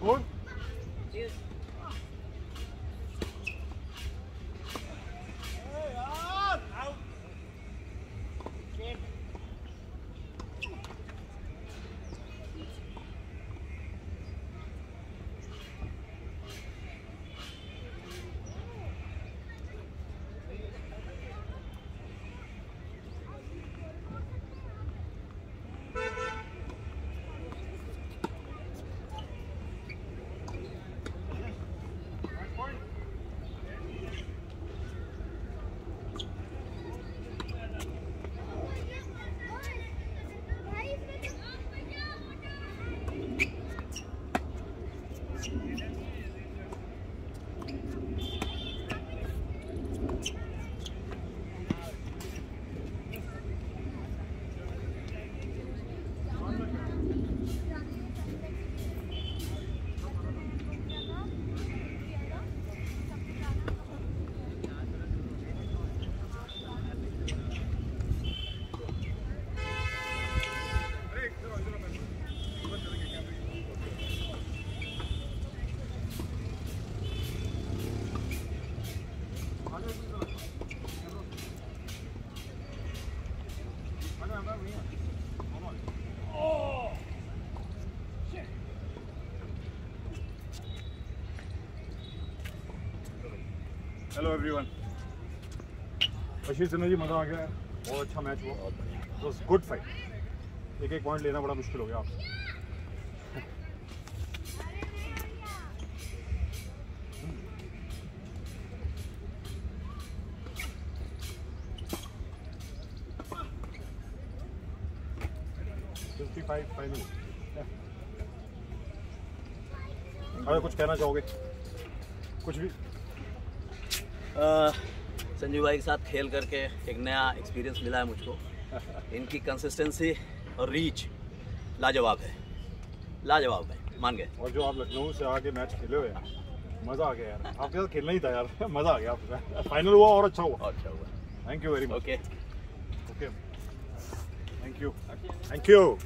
What? Hello everyone Basheer Sinha ji मज़ा आ गया। बहुत अच्छा मैच हुआ। वॉज़ गुड फाइट एक एक पॉइंट लेना बड़ा मुश्किल हो गया फाइव फाइनल अगर कुछ कहना चाहोगे? कुछ भी। संजीव भाई के साथ खेल करके एक नया एक्सपीरियंस मिला है मुझको। इनकी कंसिस्टेंसी और रीच लाजवाब है। लाजवाब है मान गए। और जो आप लखनऊ से आके मैच खेले हुए हैं मज़ा आ गया यार। आपके साथ खेलना ही था यार मज़ा आ गया आपका फाइनल हुआ और अच्छा हुआ। अच्छा हुआ। Thank you very much okay okay thank you thank you